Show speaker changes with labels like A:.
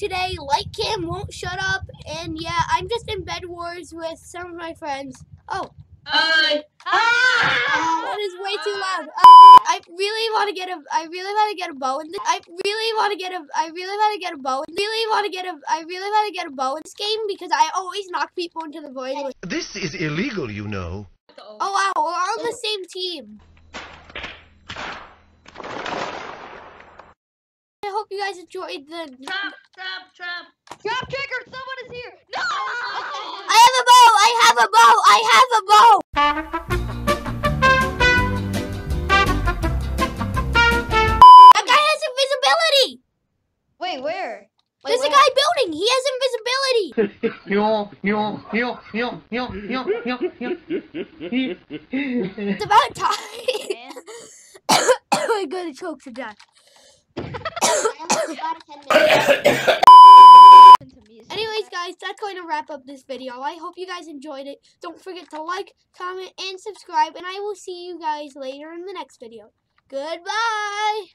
A: today. Light Cam won't shut up, and yeah, I'm just in bed wars with some of my friends. Oh,
B: Hi.
A: that is way too loud. Uh, I really want to get a. I really want to get a bow in this. I really want to get a. I really want to get a bow. Really want to get a. I really want to get a bow in this game because I always knock people into the void.
C: This is illegal, you know.
A: Oh wow, we're on the same team. I hope you guys enjoyed the.
B: Trap, trap, trap.
D: Drop trigger, someone is here. No!
A: I have a bow. I have a bow. I have a bow. That guy has invisibility.
D: Wait, where? Wait,
A: There's a guy building. He has invisibility.
E: yo, yo, yo, yo, yo, yo, yo, yo.
A: It's about time. I'm gonna choke to death. Anyways, guys, that's going to wrap up this video. I hope you guys enjoyed it. Don't forget to like, comment, and subscribe. And I will see you guys later in the next video. Goodbye.